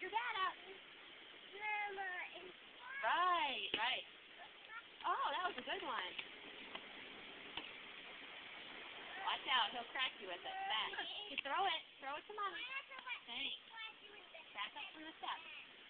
your dad up. Right, right. Oh, that was a good one. Watch out, he'll crack you with it. Back. You throw it. Throw it to mommy. Thanks. Back up from the steps.